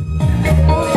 Música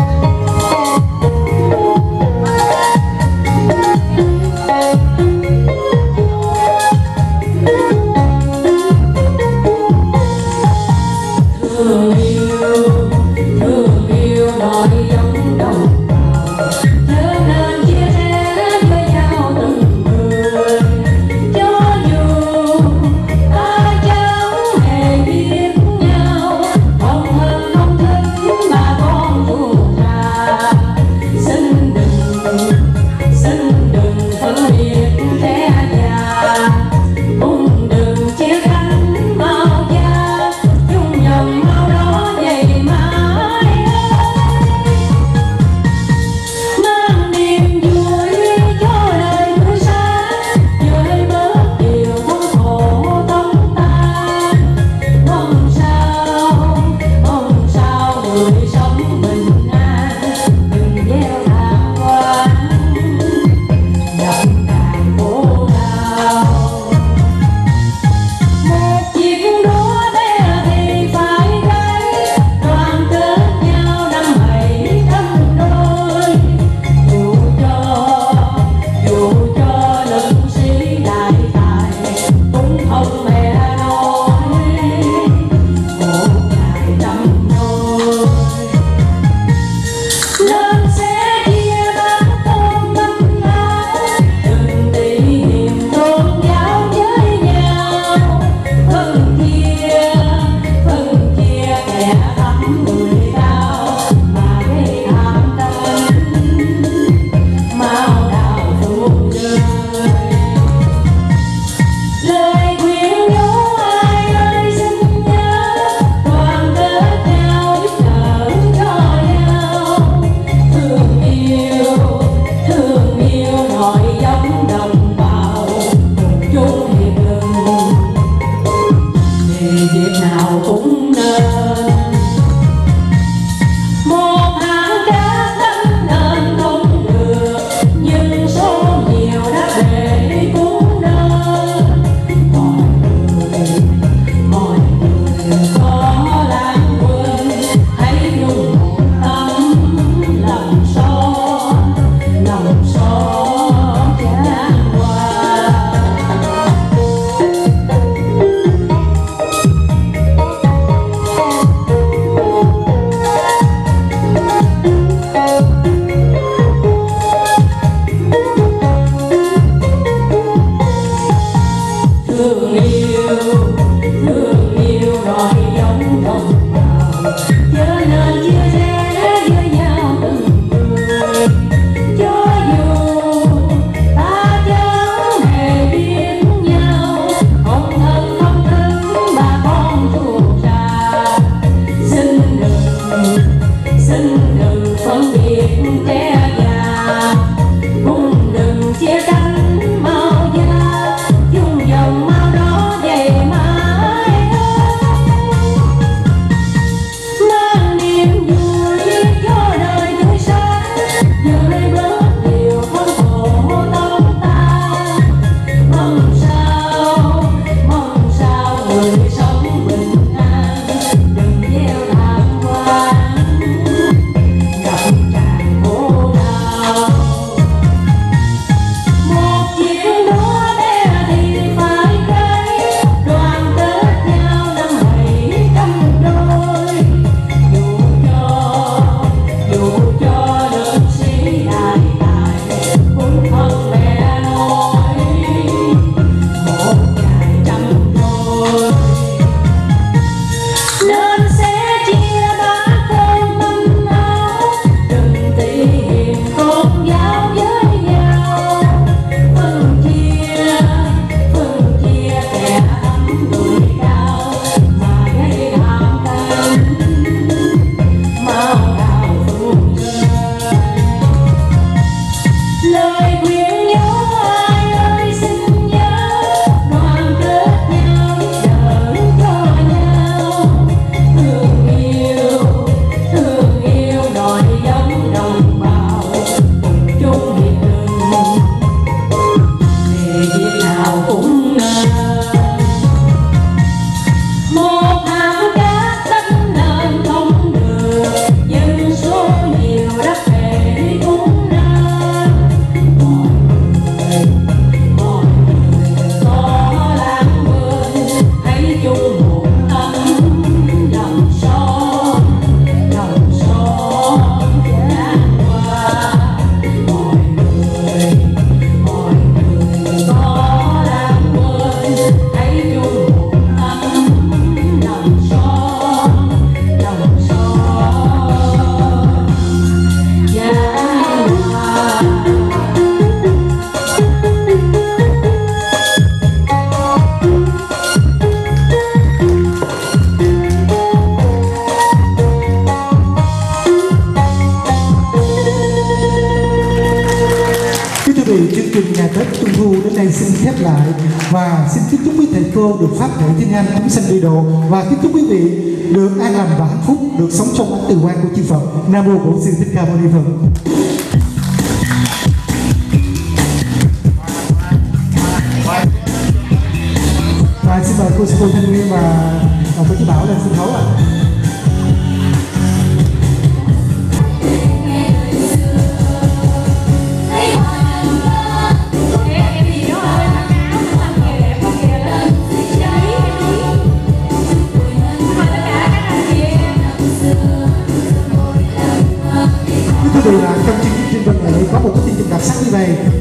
Thu đến đây xin khép lại và xin kính chúc quý thầy cô được phát thể thiên an cũng sanh đi độ và kính chúc quý vị được an lành và hạnh phúc, được sống trong ánh từ quan của chư Phật Nam mô Bổn Sư Thích Ca Mâu Ni Phật và xin mời cô sư cô Thanh Nguyên và và cô chú Bảo lên sân khấu ạ. à.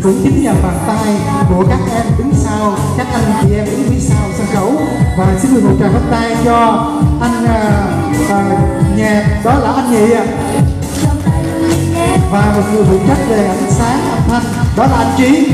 Cũng chính nhờ bàn tay của các em đứng sau các anh chị em đứng phía sau sân khấu. Và xin được một tràng bắt tay cho anh à, à, uh, uh, nhạc đó là anh nhị và một người phụ trách về ánh sáng âm thanh đó là anh trí.